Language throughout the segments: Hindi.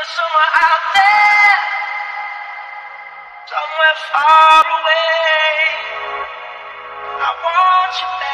you're somewhere out there, somewhere far away. I want you.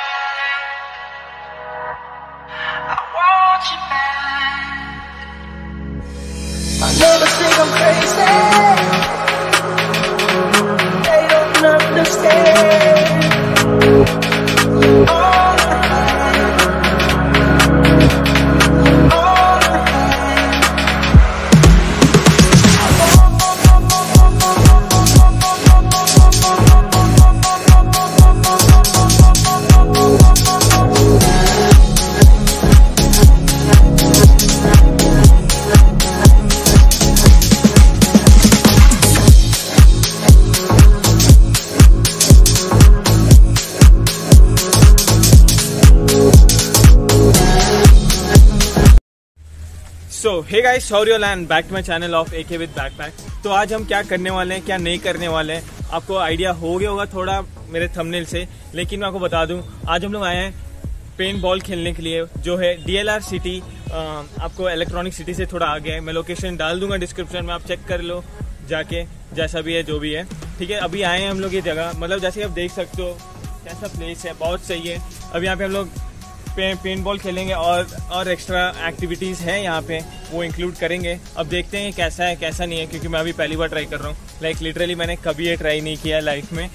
So hey guys sorry land back my channel of A K with backpack तो आज हम क्या करने वाले हैं, क्या नहीं करने वाले हैं? आपको आइडिया हो गया होगा थोड़ा मेरे थंबनेल से, लेकिन मैं आपको बता दूँ, आज हम लोग आए हैं पेन बॉल खेलने के लिए, जो है डीएलआर सिटी आपको इलेक्ट्रॉनिक सिटी से थोड़ा आगे है। मैं लोकेशन डाल दूँगा डिस्क्रिप्शन में, आप चेक कर लो, जाके, जैसा भी है, जो भी है। ठीक है, अभी आए हैं हम लोग ये जगह। मतलब जैसे आप देख सकते हो, कैसा प्लेस है, बहुत सही है। अब यहाँ पे हम लोग पे, पेंट बॉल खेलेंगे और और एक्स्ट्रा एक्टिविटीज़ हैं यहाँ पे वो इंक्लूड करेंगे। अब देखते हैं कैसा है कैसा नहीं है क्योंकि मैं अभी पहली बार ट्राई कर रहा हूँ। लाइक लिटरली मैंने कभी ये ट्राई नहीं किया लाइफ में।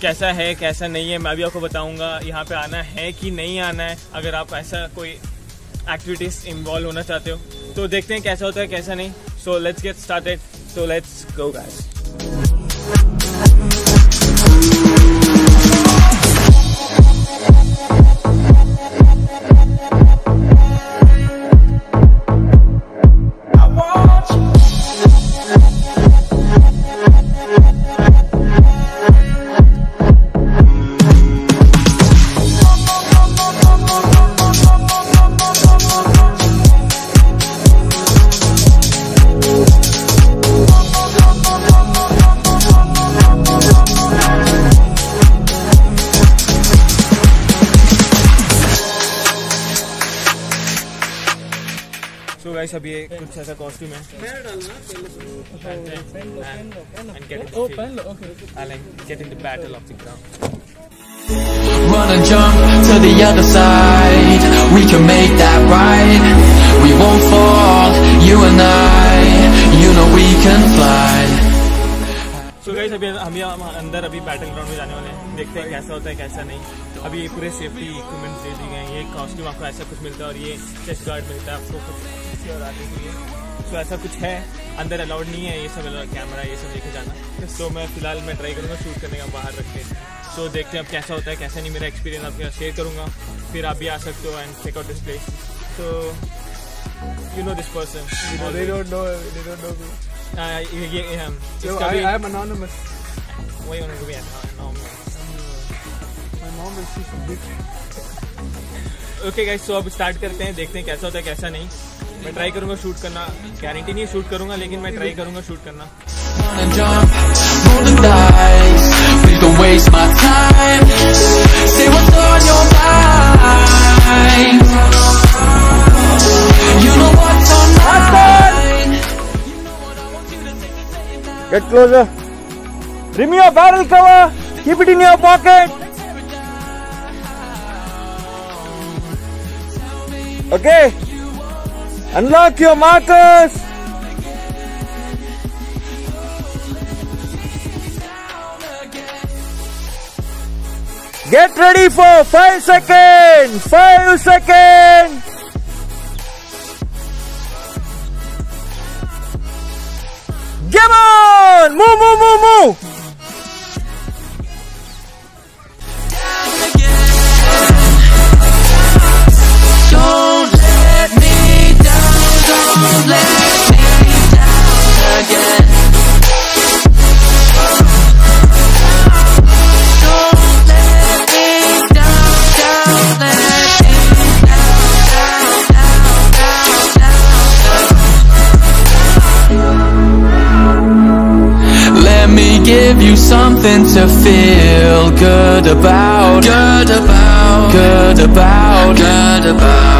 कैसा है कैसा नहीं है मैं भी आपको बताऊँगा यहाँ पर आना है कि नहीं आना है। अगर आप ऐसा कोई एक्टिविटीज़ इन्वॉल्व होना चाहते हो तो देखते हैं कैसा होता है कैसा नहीं। So let's get started so let's go guys guys अब ये कुछ ऐसा कॉस्ट्यूम है and get into I'll get in the battle of the ground. And jump to the other side. We can make that right. We won't fall, you and I. You know we can fly. So guys अभी हम यहाँ हम अंदर अभी बैटल ग्राउंड में जाने वाले हैं देखते हैं कैसा होता है कैसा नहीं अभी ये पूरे सेफ्टी इक्विपमेंट्स दे दिए गए हैं ये कॉस्ट्यूम आपको ऐसा कुछ मिलता है और ये चेस्ट गार्ड मिलता है आपको कुछ पीछे और आगे के लिए। सो ऐसा कुछ है? अंदर अलाउड नहीं है ये सब कैमरा ये सब लेके जाना। सो मैं फ़िलहाल मैं ट्राई करूँगा शूट करने का बाहर रख के। सो देखते हैं अब कैसा होता है कैसा नहीं मेरा एक्सपीरियंस आपके साथ शेयर करूँगा। फिर आप भी आ सकते हो and check out this place तो यू नो दिस पर्सन. वही भी. ओके गाइस सो अब स्टार्ट करते हैं देखते हैं कैसा होता है कैसा नहीं। मैं ट्राई करूँगा शूट करना गारंटी नहीं शूट करूँगा लेकिन मैं ट्राई करूँगा शूट करना. Get closer. Remove your barrel cover. Keep it in your pocket. Okay. Unlock your markers. Get ready for five seconds. Five seconds. Come on! Move, move, move, move! Something to feel good about. Good about. Good about. Good about.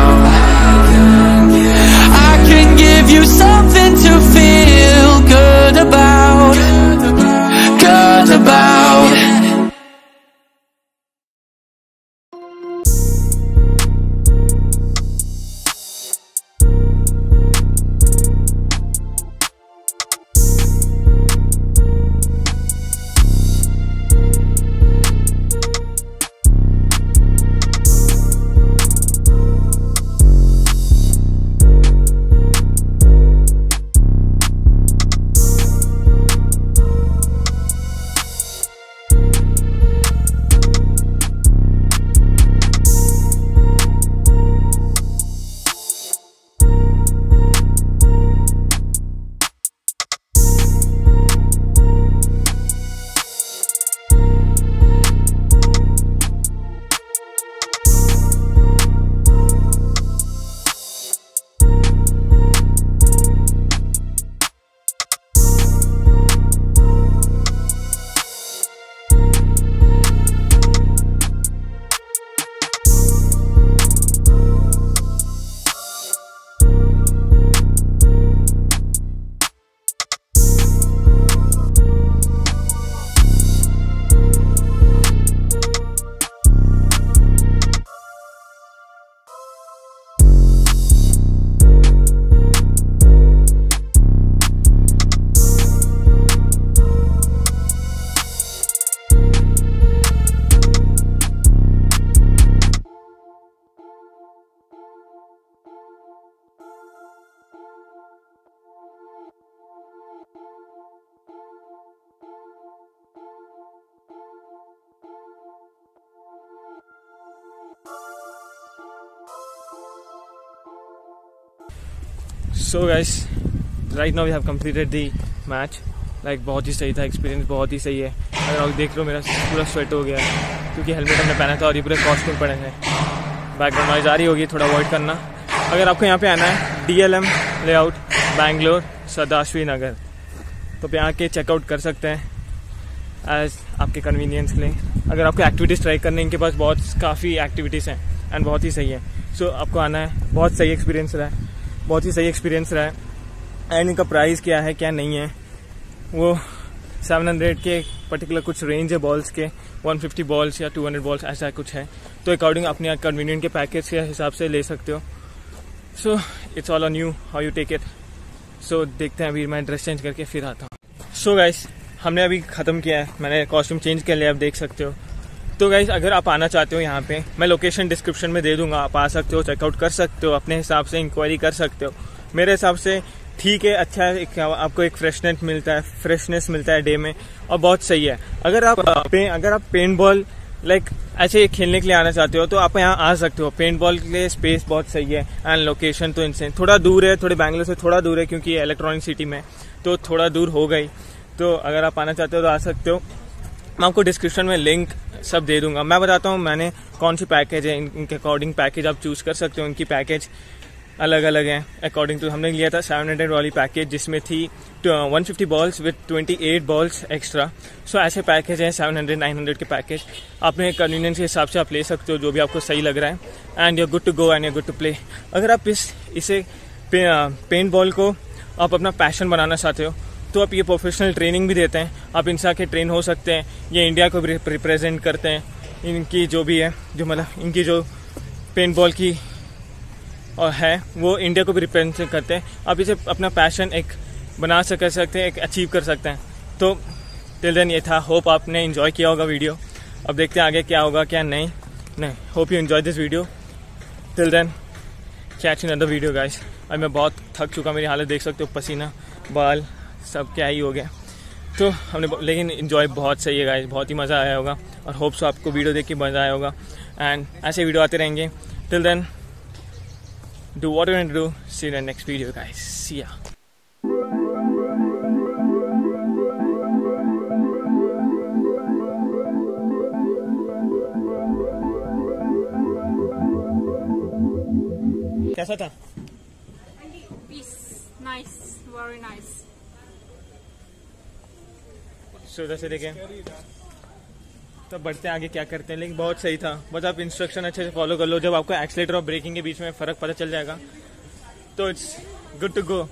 So guys right now we have completed the match like बहुत ही सही था एक्सपीरियंस बहुत ही सही है। अगर आप देख लो मेरा पूरा स्वेट हो गया है क्योंकि हेलमेट हमने पहना था और ये पूरे कॉस्ट्यूम पड़े हैं। बैकग्राउंड नॉइज़ आ रही होगी थोड़ा अवॉइड करना। अगर आपको यहाँ पे आना है D L M layout Bangalore Sadashivi Nagar तो पे आके चेकआउट कर सकते हैं एज आपके कन्वीनियंस के लिए अगर आपको एक्टिविटीज़ ट्राई करने इनके पास बहुत काफ़ी एक्टिविटीज़ हैं एंड बहुत ही सही है। सो so, आपको आना है बहुत सही एक्सपीरियंस रहा है। बहुत ही सही एक्सपीरियंस रहा है। एंड इनका प्राइस क्या है, क्या नहीं है, वो 700 के पर्टिकुलर कुछ रेंज है बॉल्स के 150 बॉल्स या 200 बॉल्स ऐसा कुछ है। तो अकॉर्डिंग अपने कन्वीनियंट के पैकेज के हिसाब से ले सकते हो। So it's all on you how you take it so देखते हैं, अभी मैं ड्रेस चेंज करके फिर आता हूँ। सो गाइस हमने अभी ख़त्म किया है। मैंने कॉस्ट्यूम चेंज कर लिया आप देख सकते हो। तो गाइज़ अगर आप आना चाहते हो यहाँ पे मैं लोकेशन डिस्क्रिप्शन में दे दूँगा आप आ सकते हो चेकआउट कर सकते हो अपने हिसाब से इंक्वायरी कर सकते हो। मेरे हिसाब से ठीक है अच्छा है एक, आपको एक फ्रेशनेस मिलता है फ्रेशनेस मिलता है डे में और बहुत सही है। अगर आप पे, अगर आप पेंट बॉल लाइक ऐसे खेलने के लिए आना चाहते हो तो आप यहाँ आ सकते हो। पेंट बॉल के लिए स्पेस बहुत सही है एंड लोकेशन तो इनसे थोड़ा दूर है थोड़े बैंगलोर से थोड़ा दूर है क्योंकि इलेक्ट्रॉनिक सिटी में तो थोड़ा दूर हो गई। तो अगर आप आना चाहते हो तो आ सकते हो। मैं आपको डिस्क्रिप्शन में लिंक सब दे दूँगा। मैं बताता हूँ मैंने कौन सी पैकेज है इनके अकॉर्डिंग पैकेज आप चूज़ कर सकते हो। इनकी पैकेज अलग अलग हैं अकॉर्डिंग टू हमने लिया था 700 वाली पैकेज जिसमें थी 150 balls with twenty eight balls extra so ऐसे पैकेज हैं 700 900 के पैकेज अपने कन्वीनियंस के हिसाब से आप ले सकते हो जो भी आपको सही लग रहा है। And you're good to go and you're good to play अगर आप इस इसे पे, पेंट बॉल को आप अपना पैशन बनाना चाहते हो तो आप ये प्रोफेशनल ट्रेनिंग भी देते हैं। आप इनसे आके ट्रेन हो सकते हैं, ये इंडिया को भी रिप्रेजेंट करते हैं। इनकी जो भी है, जो मतलब इनकी जो पेंट बॉल की और है, वो इंडिया को भी रिप्रेजेंट करते हैं। आप इसे अपना पैशन एक बना सक सकते हैं, एक अचीव कर सकते हैं। तो टिल देन ये था। होप आपने इन्जॉय किया होगा वीडियो अब देखते हैं आगे क्या होगा, क्या नहीं। नहीं hope you enjoy this video till then catch in other video guys अब मैं बहुत थक चुका मेरी हालत देख सकते हो, पसीना, बाल। सब क्या ही हो गया। तो हमने लेकिन इन्जॉय बहुत सही है गाइस बहुत ही मज़ा आया होगा और होप सो आपको वीडियो देख के मज़ा आया होगा। एंड ऐसे वीडियो आते रहेंगे। Till then do what you do see next video guys see या कैसा था? सो उधर से देखें। तो बढ़ते हैं आगे क्या करते हैं। लेकिन बहुत सही था। बस आप इंस्ट्रक्शन अच्छे से फॉलो कर लो। जब आपको एक्सलेटर और ब्रेकिंग के बीच में फ़र्क पता चल जाएगा तो इट्स गुड टू गो